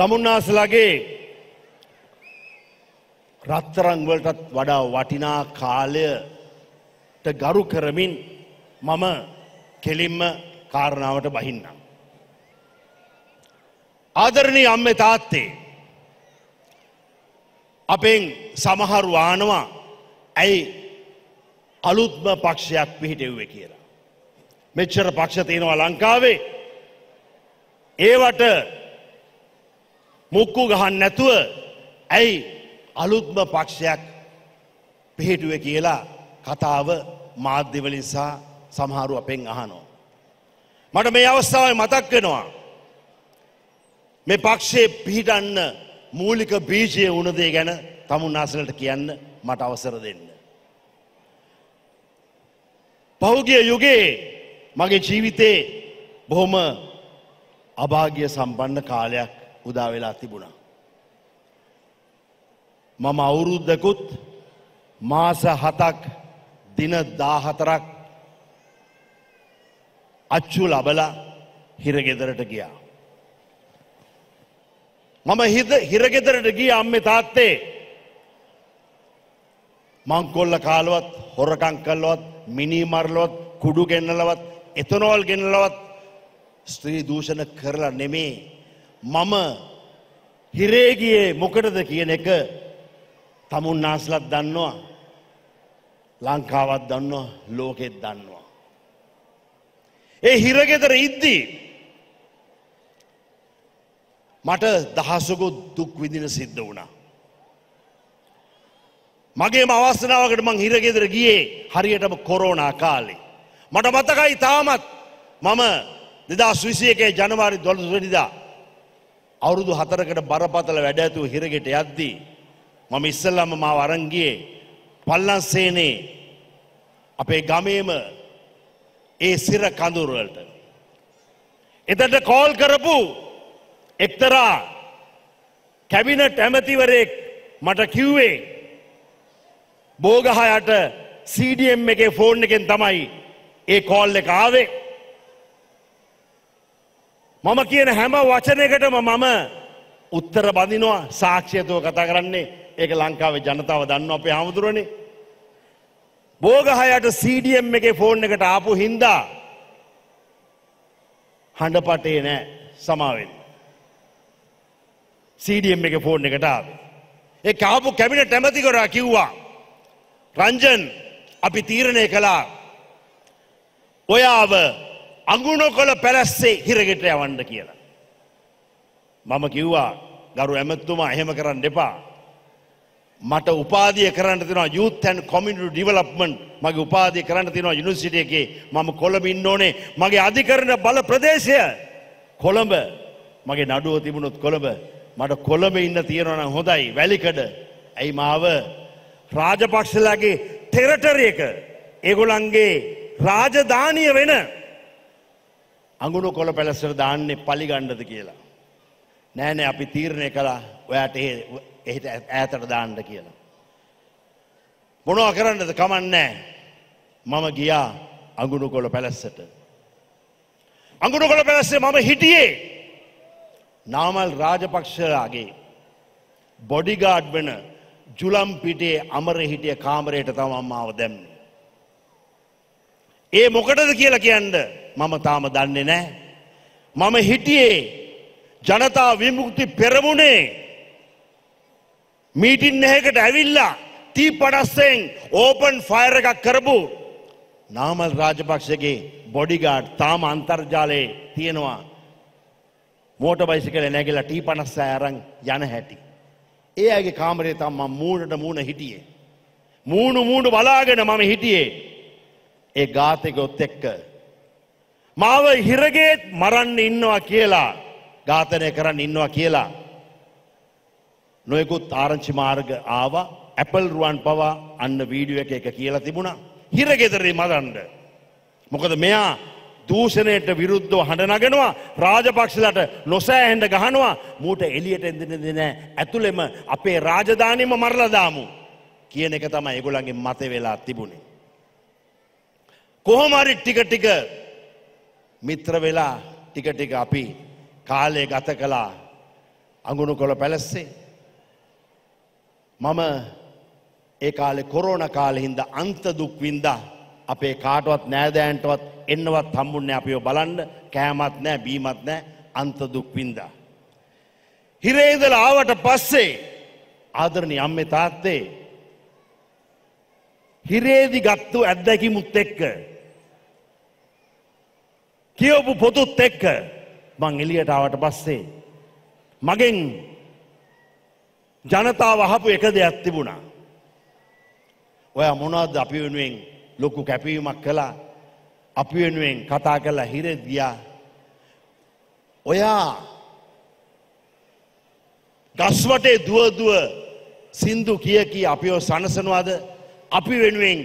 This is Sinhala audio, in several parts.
තමුන්නාසලගේ රත්තරං වලටත් වඩා වටිනා කාලයට ගරු කරමින් මම කෙලින්ම කාරණාවට බහින්නම්. ආදරණී අම්මේ තාත්තේ අපෙන් සමහරු ආනවා ඇයි අලුත්ම පක්ෂයක් පිහිටෙව්වේ කියලා. මෙච්චර පක්ෂ තියෙනවා ලංකාවේ ඒවට මුක්කු ගහන්න නැතුව ඇයි අලුත්ම පක්ෂයක් පිහිටුව කියලා කතාව මාධ්‍යවලින් සහ සමහරු අපෙන් අහනෝ. මට මේ අවස්ථාව මතක් වෙනවා. මේ පක්ෂයේ පිහිටන්න මූලික බීජය වුණදේ ගැන තමුන් අසලට කියන්න මට අවසර දෙන්න. පහුගිය යුගයේ මගේ ජීවිතේ බොහොම අභාග්‍ය සම්පන්න කාලයක් උදා වෙලා තිබුණා. මම අවුරුද්දකුත් මාස හතක් දින දාහතරක් අච්චු ලබල හිරගෙදරට ගියා. මම හිද හිරගෙදරට ගිය අම්මේ තාත්තේ මංකොල්ල කාලවත් හොරකං කල්ලවත් මිනිමර්ලොත් කුඩු ගෙන්නලවත් එතනෝල් ගෙන්නලවත් ස්ත්‍රී දූෂණ කරලා නෙමේ මම හිරේගියේ මොකටද කියන එක තමුන් නාස්ලත් දන්නවා ලංකාවත් දන්නවා ලෝකෙත් දන්නවා. ඒ හිරගෙදර ඉද්දී මට දහසකුත් දුක් විදින සිද්ධ වුණා. මගේම අවස්ථනාවකට මං හිරගෙදර ගියේ හරියටම කොරෝනා කාලේ. මට මතකයි තාමත් මම දෙදා සවිසියකේ ජනවාරි දොළදුවනිදා අවුරුදු හතරකට බරපතල වැඩ ඇතුව හිරගෙට යද්දී. මම ඉස්සල්ලම මාව අරංගියේ පල්ලන්සේනේ අපේ ගමේම ඒ සිර කඳුරුවලට. එතට කෝල් කරපු එක්තරා කැබිනට ඇමතිවරයෙක් මට කිව්වේ බෝගහයට CDM එකේ ෆෝන් එකෙන් තමයි ඒ කෝල් එක ආවේ. මම කියන හැම වචනයකටම මම උත්තර බඳිනවා සාක්ෂයතුව කතා කරන්නේ ඒක ලංකාවේ ජනතාව දන්න අපේ හමුදුරනේ. බෝගහයට CDM එකේ ෆෝන් එකට ආපු හින්දා හඬපටේ නෑ සමාවෙන්. CDM එක ෆෝන් එකට ආවේ. ඒ කාපු කැබිනට් ඇමතිකරා කිව්වා. රංජන් අපි තීරණය කළා ඔයාව අගුණ කොළ පැලස්සේ හිරගෙට යවන්න කියලා. මම කිව්වා ගරු ඇමත්තුමා එහෙම කරන්න එපා. මට උපාදිය කරන්න තිෙනවා යුත්තැන් කොමිනිට ඩිවලප්මන්් මගේ උපාදිය කරන්න තිෙනවා යුනිසිටිය එකේ. මම කොළඹ ඉන්න ඕනේ. මගේ අධිකරන බල ප්‍රදේශය. කොළඹ. මගේ නඩුව තිබුණොත් කොළඹ. මට කොළඹ ඉන්න තියෙනවන හොඳයි. වැලිකඩ. ඇයි මාව? රාජපක්ෂලාගේ තෙරටරයක ඒගොලන්ගේ රාජධානය වෙන අඟුණු කොළ පැලස්සර දාන්නේ පලිගණ්ඩද කියලා. නෑනෑ අපි තීරණය කලා ඔයාට එහිට ඈතට දාන්න කියලා. මොනවා කරන්නද කමන්නෑ මම ගියා අඟුණු කොළ පැලැස්සට. අඟුණු කොළ පැලස්සේ මම හිටියේ නාමල් රාජපක්ෂලාගේ බොඩිගාඩ් වෙන ජුලම් පිටේ අමර හිටිය කාමරයට තම අම්මාව දැම්න්නේ. ඒ මොකටද කියලා කියන්න මම තාම දන්නේ නෑ. මම හිටියේ ජනතා විමුක්ති පෙරමුණේ මීටින් එහෙකට ඇවිල්ලා තී පඩස්සෙන් ඕපන් ෆයර එකක් කරපු නාමල් රාජපක්ෂගේ බොඩිගාඩ් තාම අන්තර්ජාලයේ තියෙනවා මෝට බයිසිකල නැගලා ටී පනස්ස ඇරං යන හැටි. ඒ අගේ කාමරේ තම් මම මූුණට මූුණ හිටියේ. මූුණු මූුණු බලාගෙන මම හිටියේ ඒ ගාතකොත් එක්ක. මාව හිරගේත් මරන්න ඉන්නවා කියලා ඝාතනය කරන්න ඉන්නවා කියලා. නොයකුත් ආරංචි මාර්ග ආව ඇපල් රුවන් පවා අන්න වීඩියෝ එක එක කියලා තිබුණා. හිරගෙදරේ මදන්ඩ. මොකද මෙයා දූෂණයට විරුද්ධව හඬනගෙනවා රාජපක්ෂලට නොසෑහෙන්ඩ ගහනවා මූට එලියට එඳන දෙන ඇතුළෙම අපේ රාජධානීම මරලදාමු කියන එක තමයි එගොලන්ගේ මත වෙලා තිබුණේ. කොහොමරි ටික ටික මිත්‍ර වෙලා ටික ටික අපි කාලය ගත කළා. අඟුණු කොළ පැලස්සේ. මම ඒ කාලෙ කොරෝණ කාලෙ හින්ද අන්ත දුක් වින්දා අපේ කාටවත් නෑදෑන්ටවත් එන්නවත් හම්බුන්නේ අපිෝ බලන්න කෑමත් නෑ බීමත් නෑ අන්ත දුක් වින්දා. හිරේදල ආවට පස්සේ ආදරණි අම්මේ තාත්තේ හිරේදි ගත්තු ඇත්දැකිමුත් එක්ක කියවපු පොතුත් එක්ක මං එලියට ආවට පස්සේ මගෙන් ජනතාව අහපු එක දෙයක් තිබුණා. ඔය මොනවද අපි වෙනුවෙන් ලොකු කැපීමක් කළා අපි වෙනුවෙන් කතා කළා හිර ගියා. ඔයා ගස්වටේ දුවදුව සින්දු කිය කී අපිෝ සනසනවාද අපි වෙනුවෙන්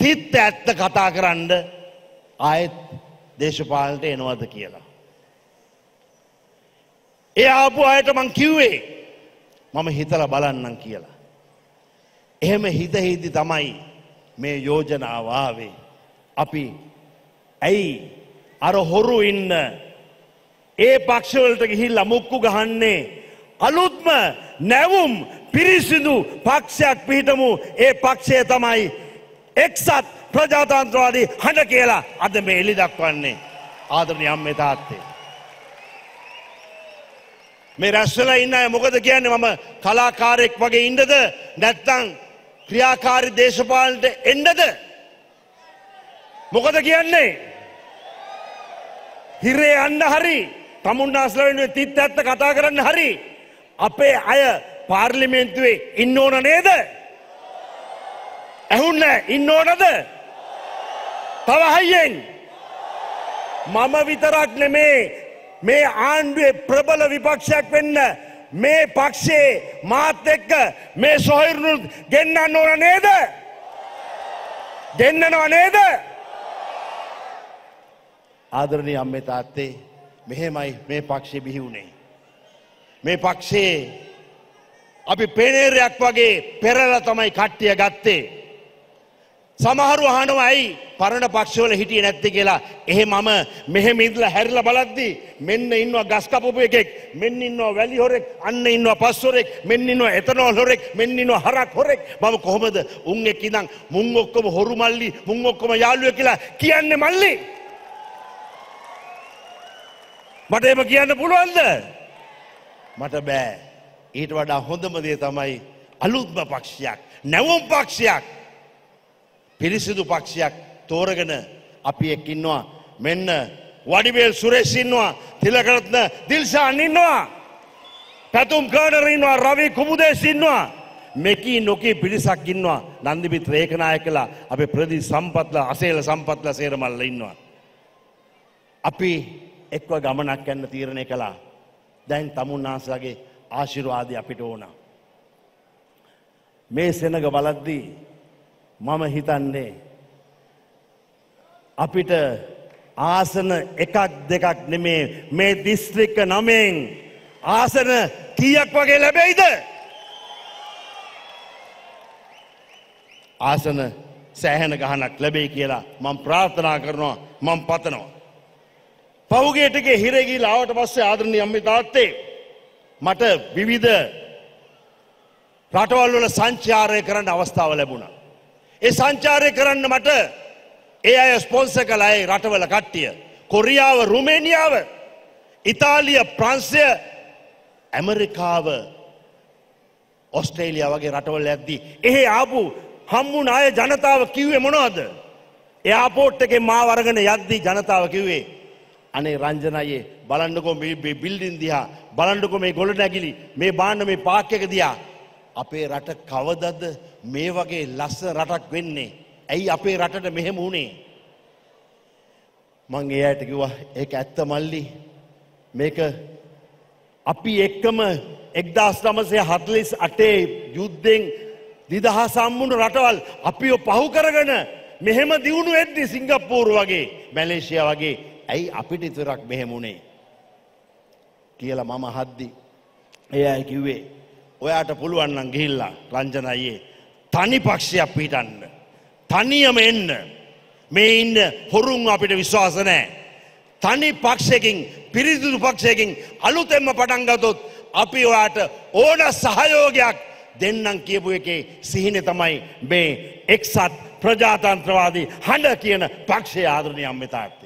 තිත්ත ඇත්ත කතා කරන්න ආයෙත් දේශපාලට එනවද කියලා. ඒ ආපු අයට මං කිව්වේ මම හිතල බලන්නම් කියලා. එහෙම හිතහිදි තමයි මේ යෝජනාවාවේ. අපි ඇයි අර හොරු ඉන්න ඒ පක්ෂවලට ගිහිල් අමුක්කු ගහන්නේ අලුත්ම නැවුම් පිරිසිදු පක්ෂයක් පිහිටමු. ඒ පක්ෂය තමයි එක්සත් ප්‍රජාතන්ත්‍රවාදී හඬ කියලා අද මේ එලි දක්වන්නේ. ආදරණය අම්මේ තාත්තේ. මේ රැස්වල ඉන්න අය මොකද කියන්නේ? මම කලාකාරයෙක් වගේ ඉන්නද? නැත්තං ක්‍රියාකාරි දේශපාලට එන්නද? මොකද කියන්නේ? හිරේ අන්න හරි තමුන්නාස්ල වෙනුවෙන් තිත් ඇත්ත කතා කරන්න හරි අපේ අය පාර්ලිමේන්තුවේ ඉන්න ඕන නේද? ඇහුන්න ඉන්න ඕනද තවහයියෙන් මම විතරක් නෙමේ. මේ ආණ්ඩුවේ ප්‍රබල විපක්ෂයක් වෙන්න මේ පක්ෂයේ මාත් එක්ක මේ සොහිරුණු ගෙන්න්නන්න ඕන නේද? ගෙන්න්නනවා නේද? ආදරණී අම්මේ තාත්තේ මෙහෙමයි මේ පක්ෂය බිහි වුණේ මේ පක්ෂයේ අපි පෙනේරයක් වගේ පෙරල තමයි කට්ටිය ගත්තේ සමහරු අහනවා ඇයි පරණ පක්ෂවල හිටියේ නැත්තේ කියලා. එහෙ මම මෙහෙම ඉඳලා හැරිලා බලද්දි මෙන්න ඉන්නවා ගස් කපපු එකෙක්, මෙන්න ඉන්නවා වැලි හොරෙක්, අන්න ඉන්නවා පස් හොරෙක්, මෙන්න ඉන්නවා එතනෝල් හොරෙක්, මෙන්න ඉන්නවා හරක් හොරෙක්. මම කොහොමද උන් එක්ක ඉඳන් මුන් ඔක්කොම හොරු මල්ලි, මුන් ඔක්කොම යාළුවෝ කියලා කියන්නේ මල්ලි? මට එහෙම කියන්න පුළුවන්ද? මට බෑ. ඊට වඩා හොඳම දේ තමයි අලුත්ම පක්ෂයක්, නැවුම් පක්ෂයක් පිරිසිදු පක්ෂයක් තෝරගෙන අපි එක්කින්නවා මෙන්න වඩිවේල් සුරේසින්නවා තිලකරත්න දිල්ෂාන් ඉන්නවා. පැතුම් කර්නරන්නවා රවි කුමුදේසින්නවා මෙකී නොකී පිරිසක් ඉන්නවා. නන්දිපිත් රේකනාය කලා අපේ ප්‍රදි සම්පත්ල අසේල සම්පත්ල සේරමල්ල ඉන්නවා. අපි එක්ව ගමනක් යන්න තීරණය කළා. දැන් තමුන්නාසගේ ආශිරවාදී අපිට ඕන. මේ සෙනග බලද්දී මම හිතන්නේ අපිට ආසන එකක් දෙකක් නෙමේ. මේ දිස්ත්‍රික්ක නමෙන් ආසන කීයක් වගේ ලැබෙයිද? ආසන සෑහෙන ගහනක් ලැබෙයි කියලා මම ප්‍රාර්ථනා කරනවා මම පතනවා. පෞගේටගේ හිරගී ලාවට පස්සේ ආදරණය අම්මි තාත්තේ මට විවිධ රටවල් වල සංචාරය කරන්න අවස්ථාව ලැබුණා ඒ සංචාරය කරන්න මට ඒ අය ස්පොන්ස කළ අයි රටවල කට්ටිය. කොරියාව රුමේනියාව ඉතාලිය ප්‍රංසය ඇමරිකාව ඔස්ට්‍රේලිය වගේ රටවල් ඇද්දී. එහෙ ආපු හම්මුණ අය ජනතාව කිව්වේ මොනවද. එයාපෝට් එක මාවරගෙන යද්දී ජනතාව කිව්වේ. අනේ රංජනයේ බලන්නකො බිල්ඩින් දිහා බලන්නකො මේ ගොඩ නැගිලි මේ බාන්න මේ පාක්‍යක දියා අපේ රට කවදද මේ වගේ ලස්ස රටක් වෙන්නේ. ඇයි අපේ රටට මෙහෙම වුණේ. මං ඒ අයට කිව්වා ඒක ඇත්ත මල්ලි මේක අපි එක්කම එක්දස් නමසේ හත්ලිස් අටේ යුද්ධෙන් දිදහා සම්මුණු රටවල් අපිෝ පහු කරගෙන මෙහෙම දියුණු එද්දි සිංගප්පූර් වගේ මැලේෂය වගේ ඇයි අපිට ඉතුරක් මෙහෙමුණේ කියලා මම හද්දි ඒ අය කිව්වේ ඔයාට පුළුවන්නම් ගිහිල්ලා රංජනයේ තනි පක්ෂයක් පිටන්න. තනියම එන්න මේ ඉන්න හොරුන් අපිට විශ්වාස නෑ. තනි පක්ෂයකින් පිරිසිදු පක්ෂයකින් අලුතෙන්ම පටන්ගතොත් අපි ඔයාට ඕන සහයෝගයක් දෙන්නම් කියපු එකේ සිහින තමයි මේ එක්සත් ප්‍රජාතන්ත්‍රවාදී හඬ කියන පක්ෂය ආදරණය අම්මතාත්ත.